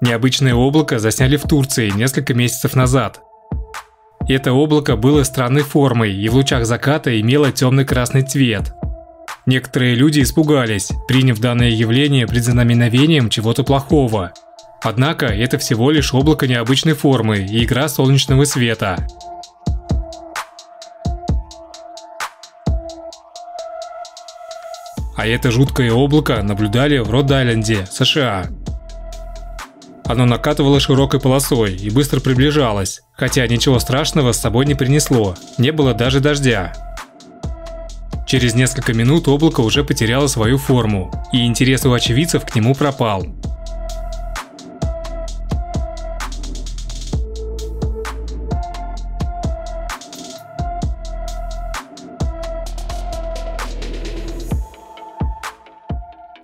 Необычное облако засняли в Турции несколько месяцев назад. Это облако было странной формой и в лучах заката имело темный-красный цвет. Некоторые люди испугались, приняв данное явление предзнаменовением чего-то плохого. Однако это всего лишь облако необычной формы и игра солнечного света. А это жуткое облако наблюдали в Род-Айленде, США. Оно накатывало широкой полосой и быстро приближалось, хотя ничего страшного с собой не принесло, не было даже дождя. Через несколько минут облако уже потеряло свою форму, и интерес у очевидцев к нему пропал.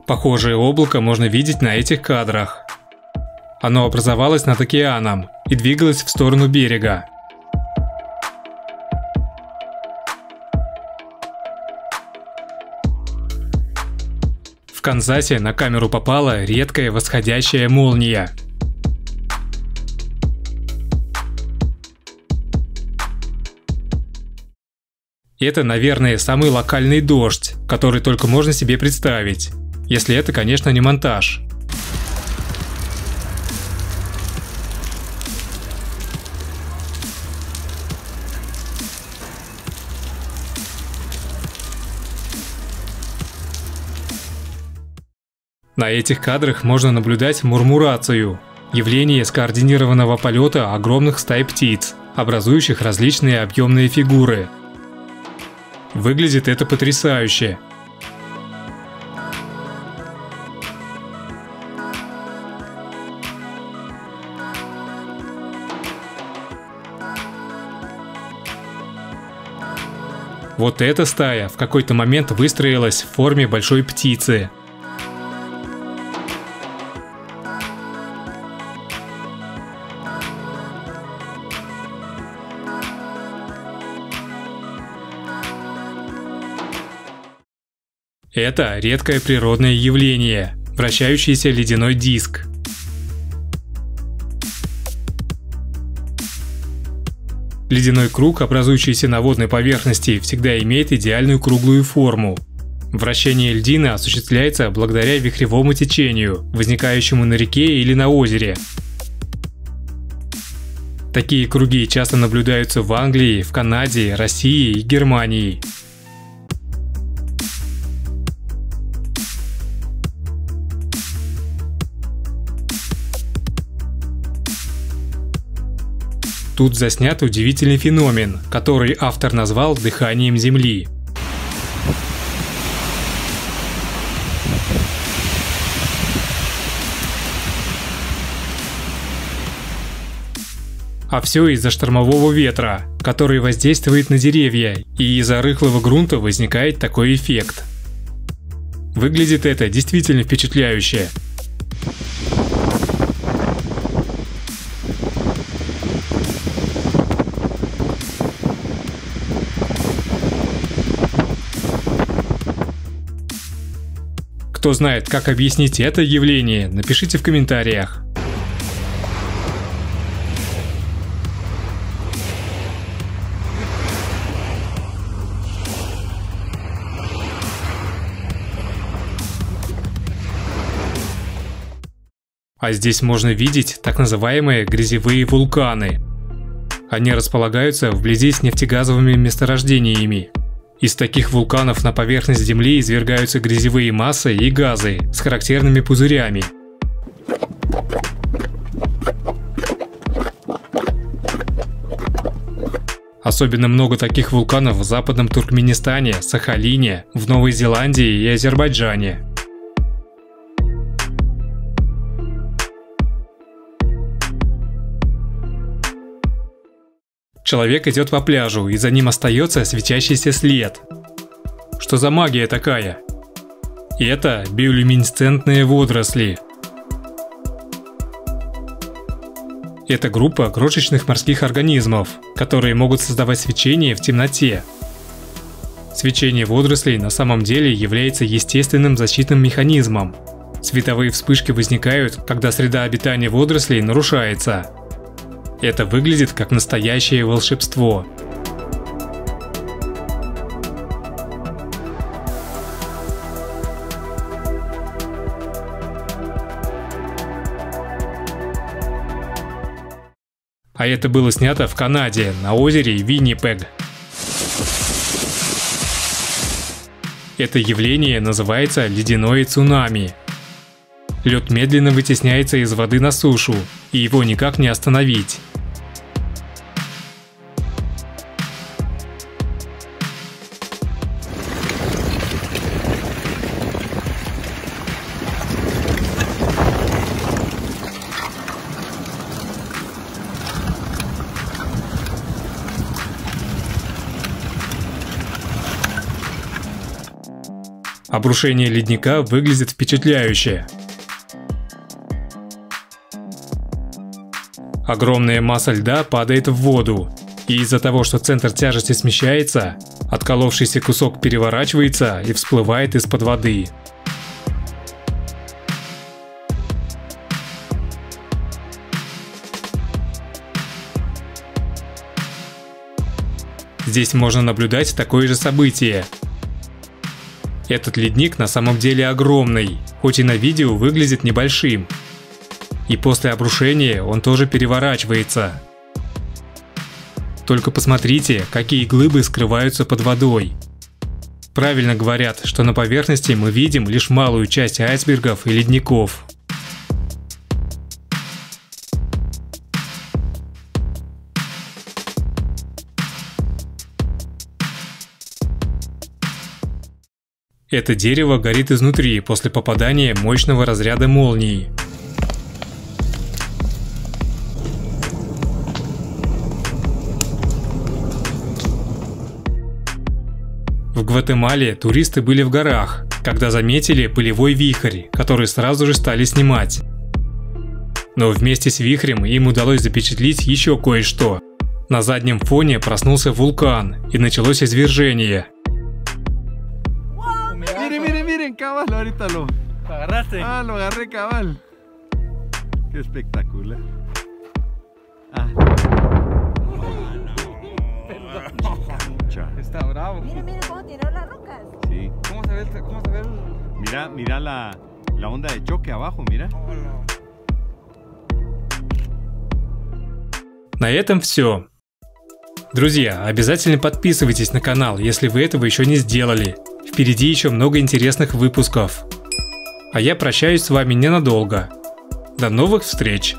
Похожее облако можно видеть на этих кадрах. Оно образовалось над океаном и двигалось в сторону берега. В Канзасе на камеру попала редкая восходящая молния. Это, наверное, самый локальный дождь, который только можно себе представить. Если это, конечно, не монтаж. На этих кадрах можно наблюдать мурмурацию – явление скоординированного полета огромных стай птиц, образующих различные объемные фигуры. Выглядит это потрясающе – Вот эта стая в какой-то момент выстроилась в форме большой птицы. Это редкое природное явление – вращающийся ледяной диск – Ледяной круг, образующийся на водной поверхности, всегда имеет идеальную круглую форму. Вращение льдины осуществляется благодаря вихревому течению, возникающему на реке или на озере. Такие круги часто наблюдаются в Англии, в Канаде, России и Германии. Тут заснят удивительный феномен, который автор назвал дыханием Земли. А все из-за штормового ветра, который воздействует на деревья, и из-за рыхлого грунта возникает такой эффект. Выглядит это действительно впечатляюще. Кто знает, как объяснить это явление, напишите в комментариях. А здесь можно видеть так называемые грязевые вулканы. Они располагаются вблизи с нефтегазовыми месторождениями. Из таких вулканов на поверхность Земли извергаются грязевые массы и газы с характерными пузырями. Особенно много таких вулканов в западном Туркменистане, Сахалине, в Новой Зеландии и Азербайджане. Человек идет по пляжу, и за ним остается светящийся след. Что за магия такая? Это биолюминесцентные водоросли. Это группа крошечных морских организмов, которые могут создавать свечение в темноте. Свечение водорослей на самом деле является естественным защитным механизмом. Световые вспышки возникают, когда среда обитания водорослей нарушается. Это выглядит как настоящее волшебство. А это было снято в Канаде, на озере Виннипег. Это явление называется ледяное цунами. Лед медленно вытесняется из воды на сушу, и его никак не остановить. Обрушение ледника выглядит впечатляюще. Огромная масса льда падает в воду, и из-за того, что центр тяжести смещается, отколовшийся кусок переворачивается и всплывает из-под воды. Здесь можно наблюдать такое же событие, этот ледник на самом деле огромный, хоть и на видео выглядит небольшим. И после обрушения он тоже переворачивается. Только посмотрите, какие глыбы скрываются под водой. Правильно говорят, что на поверхности мы видим лишь малую часть айсбергов и ледников. Это дерево горит изнутри после попадания мощного разряда молнии. В Гватемале туристы были в горах, когда заметили пылевой вихрь, который сразу же стали снимать. Но вместе с вихрем им удалось запечатлеть еще кое-что. На заднем фоне проснулся вулкан и началось извержение – cabal, ahorita lo... ¿Lo agarraste? Ah, lo agarré cabal. Qué espectacular. Ah. Está bravo. Mira, mira cómo tiró las rocas. Sí. ¿Cómo se ve, cómo se ve el... Mira, mira la, la onda de choque abajo, mira. На этом все. Друзья, обязательно подписывайтесь на канал, если вы этого еще не сделали. Впереди еще много интересных выпусков. А я прощаюсь с вами ненадолго. До новых встреч!